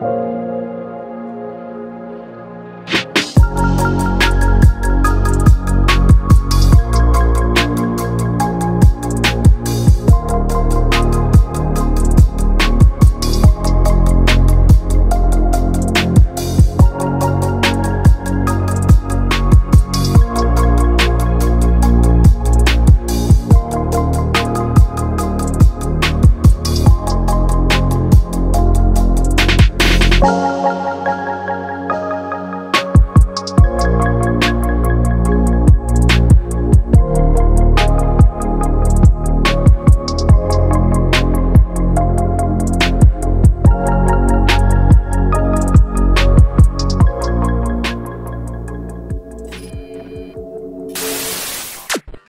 Thank you. Bye.